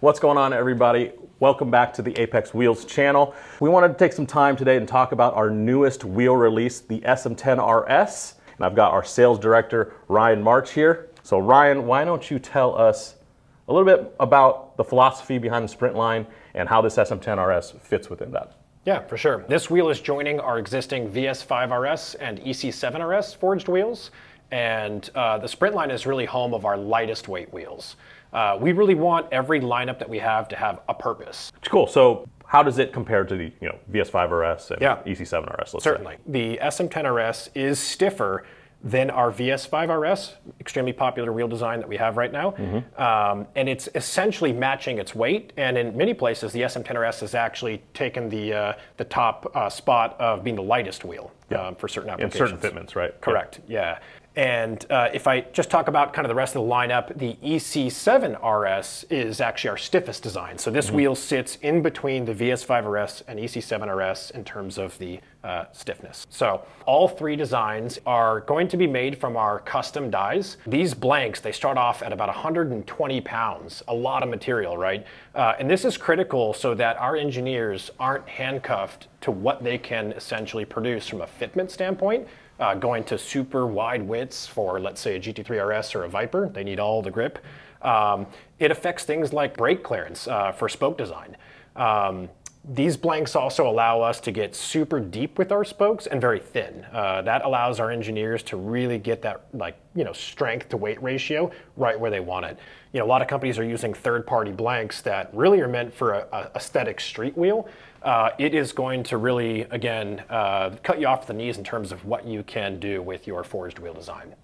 What's going on everybody? Welcome back to the Apex Wheels channel. We wanted to take some time today and talk about our newest wheel release, the SM10RS. And I've got our sales director, Ryan March here. So Ryan, why don't you tell us a little bit about the philosophy behind the Sprint line and how this SM10RS fits within that? Yeah, for sure. This wheel is joining our existing VS5RS and EC7RS forged wheels. And uh, the Sprint line is really home of our lightest weight wheels. Uh, we really want every lineup that we have to have a purpose. Cool. So how does it compare to the you know VS5RS and yeah. EC7RS? Certainly. Say? The SM10RS is stiffer than our VS5RS, extremely popular wheel design that we have right now. Mm-hmm. Um, and it's essentially matching its weight. And in many places, the SM10RS has actually taken the, uh, the top uh, spot of being the lightest wheel yeah. um, for certain applications. In certain fitments, right? Correct, yeah. yeah. And uh, if I just talk about kind of the rest of the lineup, the EC7 RS is actually our stiffest design. So this mm-hmm. wheel sits in between the VS5 RS and EC7 RS in terms of the uh, stiffness. So all three designs are going to be made from our custom dies. These blanks, they start off at about 120 pounds, a lot of material, right? Uh, and this is critical so that our engineers aren't handcuffed to what they can essentially produce from a fitment standpoint uh, going to super wide widths for, let's say, a GT3 RS or a Viper. They need all the grip. Um, it affects things like brake clearance uh, for spoke design. Um, these blanks also allow us to get super deep with our spokes and very thin. Uh, that allows our engineers to really get that like you know strength to weight ratio right where they want it. You know, a lot of companies are using third-party blanks that really are meant for a, a aesthetic street wheel. Uh, it is going to really, again, uh, cut you off the knees in terms of what you can do with your forged wheel design.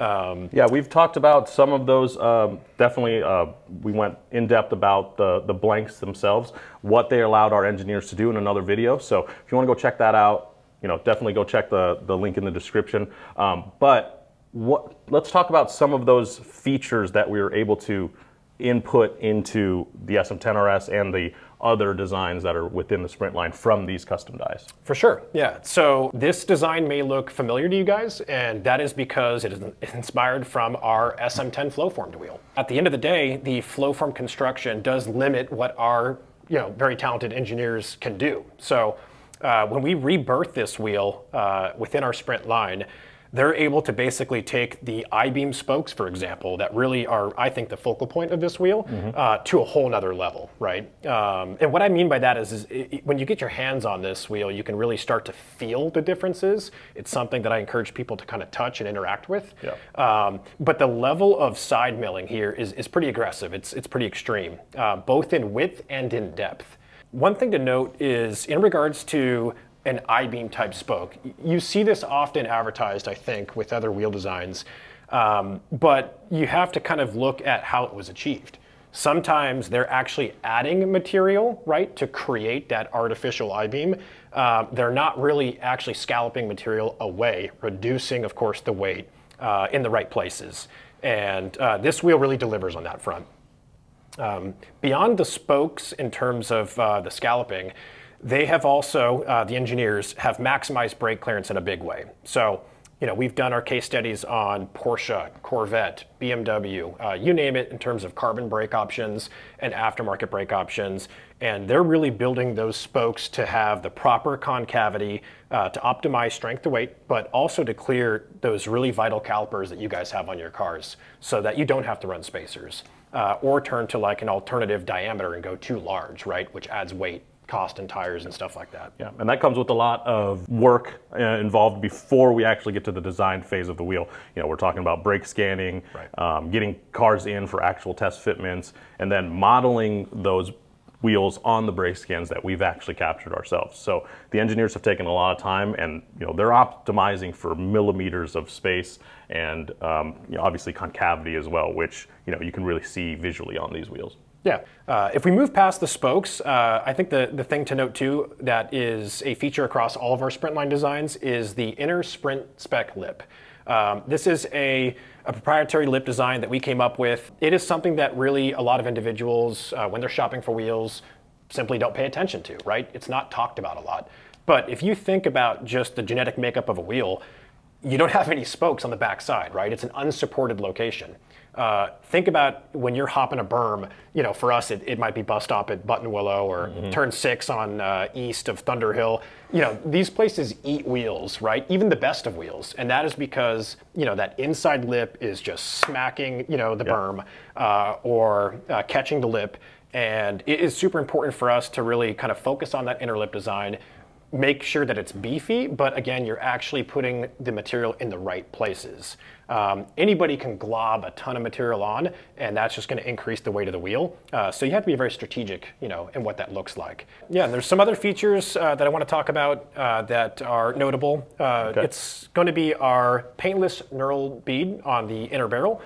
Um, yeah, we've talked about some of those. Um, definitely, uh, we went in depth about the, the blanks themselves, what they allowed our engineers to do in another video. So if you want to go check that out, you know, definitely go check the, the link in the description. Um, but what, let's talk about some of those features that we were able to input into the SM10RS and the other designs that are within the Sprint line from these custom dies. For sure, yeah. So this design may look familiar to you guys, and that is because it is inspired from our SM10 Flowformed wheel. At the end of the day, the Flowform construction does limit what our you know, very talented engineers can do. So uh, when we rebirth this wheel uh, within our Sprint line, they're able to basically take the I-beam spokes, for example, that really are, I think, the focal point of this wheel, mm-hmm. uh, to a whole nother level, right? Um, and what I mean by that is, is it, when you get your hands on this wheel, you can really start to feel the differences. It's something that I encourage people to kind of touch and interact with. Yeah. Um, but the level of side milling here is, is pretty aggressive. It's, it's pretty extreme, uh, both in width and in depth. One thing to note is in regards to an I-beam type spoke. You see this often advertised, I think, with other wheel designs, um, but you have to kind of look at how it was achieved. Sometimes they're actually adding material, right, to create that artificial I-beam. Uh, they're not really actually scalloping material away, reducing, of course, the weight uh, in the right places. And uh, this wheel really delivers on that front. Um, beyond the spokes in terms of uh, the scalloping, they have also, uh, the engineers, have maximized brake clearance in a big way. So, you know, we've done our case studies on Porsche, Corvette, BMW, uh, you name it in terms of carbon brake options and aftermarket brake options. And they're really building those spokes to have the proper concavity uh, to optimize strength to weight, but also to clear those really vital calipers that you guys have on your cars so that you don't have to run spacers. Uh, or turn to like an alternative diameter and go too large, right, which adds weight cost and tires and stuff like that. Yeah, and that comes with a lot of work uh, involved before we actually get to the design phase of the wheel. You know, we're talking about brake scanning, right. um, getting cars in for actual test fitments, and then modeling those wheels on the brake scans that we've actually captured ourselves. So the engineers have taken a lot of time and you know they're optimizing for millimeters of space and um, you know, obviously concavity as well, which you know you can really see visually on these wheels. Yeah. Uh, if we move past the spokes, uh, I think the, the thing to note too that is a feature across all of our sprint line designs is the inner sprint spec lip. Um, this is a, a, proprietary lip design that we came up with. It is something that really a lot of individuals, uh, when they're shopping for wheels, simply don't pay attention to, right? It's not talked about a lot. But if you think about just the genetic makeup of a wheel, you don't have any spokes on the backside, right? It's an unsupported location. Uh, think about when you're hopping a berm, you know, for us, it, it might be bus stop at Buttonwillow or mm-hmm. turn six on uh, east of Thunderhill. You know, these places eat wheels, right? Even the best of wheels. And that is because, you know, that inside lip is just smacking, you know, the yep. berm uh, or uh, catching the lip. And it is super important for us to really kind of focus on that inner lip design make sure that it's beefy, but again, you're actually putting the material in the right places. Um, anybody can glob a ton of material on, and that's just going to increase the weight of the wheel. Uh, so you have to be very strategic, you know, in what that looks like. Yeah, and there's some other features uh, that I want to talk about uh, that are notable. Uh, okay. It's going to be our paintless knurled bead on the inner barrel.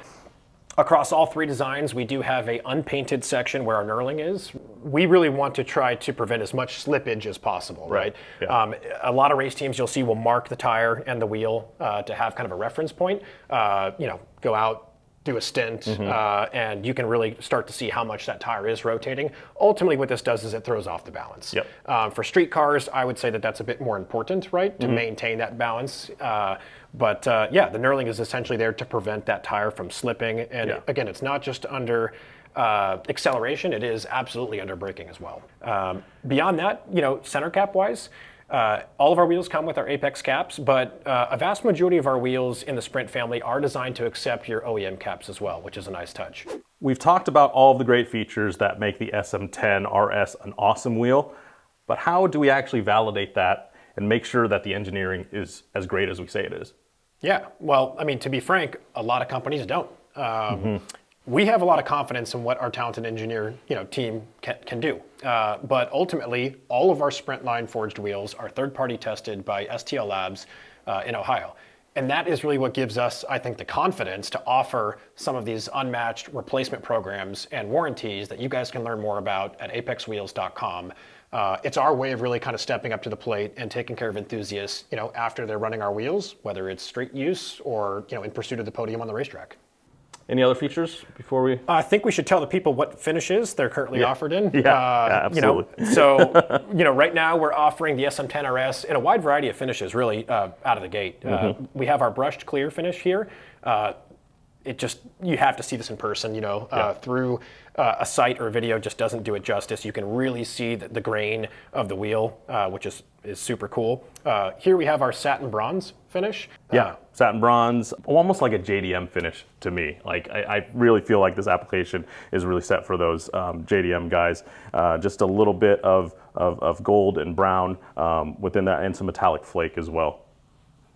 Across all three designs, we do have a unpainted section where our knurling is. We really want to try to prevent as much slippage as possible, right? right? Yeah. Um, a lot of race teams you'll see will mark the tire and the wheel uh, to have kind of a reference point. Uh, you know, go out, do a stint, mm-hmm. uh, and you can really start to see how much that tire is rotating. Ultimately, what this does is it throws off the balance. Yep. Um, for street cars, I would say that that's a bit more important, right, to mm-hmm. maintain that balance. Uh, but uh, yeah, the knurling is essentially there to prevent that tire from slipping. And yeah. again, it's not just under uh, acceleration, it is absolutely under braking as well. Um, beyond that, you know, center cap wise, uh, all of our wheels come with our Apex caps, but uh, a vast majority of our wheels in the Sprint family are designed to accept your OEM caps as well, which is a nice touch. We've talked about all of the great features that make the SM10 RS an awesome wheel, but how do we actually validate that and make sure that the engineering is as great as we say it is? Yeah, well, I mean, to be frank, a lot of companies don't. Um, mm-hmm. We have a lot of confidence in what our talented engineer, you know, team can, can do. Uh, but ultimately, all of our Sprint line forged wheels are third-party tested by STL Labs uh, in Ohio. And that is really what gives us, I think, the confidence to offer some of these unmatched replacement programs and warranties that you guys can learn more about at apexwheels.com. Uh, it's our way of really kind of stepping up to the plate and taking care of enthusiasts, you know, after they're running our wheels, whether it's street use or, you know, in pursuit of the podium on the racetrack. Any other features before we? I think we should tell the people what finishes they're currently yeah. offered in. Yeah, uh, yeah absolutely. You know, so you know, right now we're offering the SM10 RS in a wide variety of finishes, really uh, out of the gate. Uh, mm-hmm. we have our brushed clear finish here. Uh, it just you have to see this in person. You know, uh, through uh, a site or a video just doesn't do it justice. You can really see the, the grain of the wheel, uh, which is is super cool. Uh, here we have our satin bronze finish. Yeah, uh, satin bronze, almost like a JDM finish to me. Like I, I, really feel like this application is really set for those um, JDM guys. Uh, just a little bit of, of, of gold and brown um, within that and some metallic flake as well.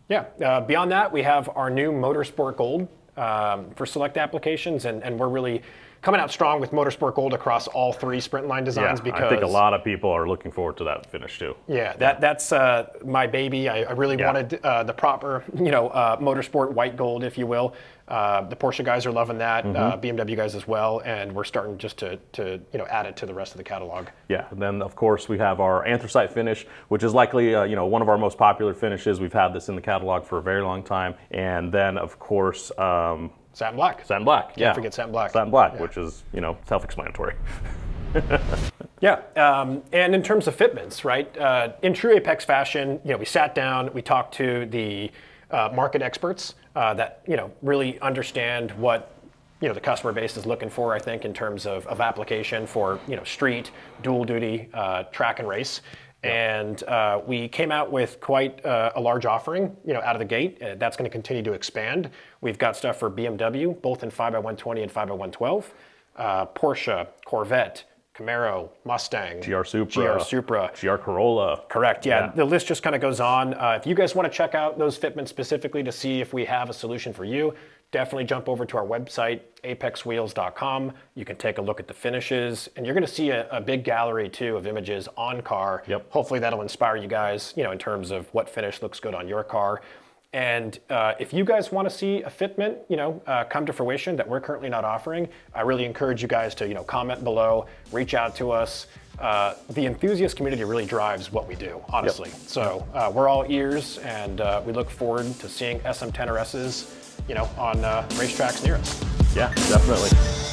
Yeah, uh, beyond that, we have our new Motorsport Gold um, for select applications, and, and we're really coming out strong with Motorsport Gold across all three sprint line designs. Yeah, because I think a lot of people are looking forward to that finish too. Yeah, that that's uh, my baby. I, I really yeah. wanted uh, the proper, you know, uh, Motorsport white gold, if you will. Uh, the Porsche guys are loving that, mm-hmm. Uh, BMW guys as well, and we're starting just to, to you know add it to the rest of the catalog. Yeah, and then of course we have our anthracite finish, which is likely uh, you know one of our most popular finishes. We've had this in the catalog for a very long time, and then of course. Um, Satin black. Satin black. Can't yeah. forget satin black. Satin black, yeah. which is you know self-explanatory. yeah, um, and in terms of fitments, right? Uh, in true Apex fashion, you know, we sat down, we talked to the uh, market experts uh, that you know really understand what you know the customer base is looking for. I think in terms of, of application for you know street, dual duty, uh, track and race. And uh, we came out with quite uh, a large offering, you know, out of the gate. Uh, that's going to continue to expand. We've got stuff for BMW, both in 5x120 and 5x112, uh, Porsche, Corvette, Camaro, Mustang, GR Supra, GR Supra, GR Corolla. Correct. Yeah, yeah. the list just kind of goes on. Uh, if you guys want to check out those fitments specifically to see if we have a solution for you, definitely jump over to our website, apexwheels.com. You can take a look at the finishes, and you're going to see a, a, big gallery too of images on car. Yep. Hopefully that'll inspire you guys, you know, in terms of what finish looks good on your car. And uh, if you guys want to see a fitment, you know, uh, come to fruition that we're currently not offering, I really encourage you guys to, you know, comment below, reach out to us. Uh, the enthusiast community really drives what we do, honestly. Yep. So uh, we're all ears, and uh, we look forward to seeing SM10 RSs you know, on uh, racetracks near us. Yeah, definitely.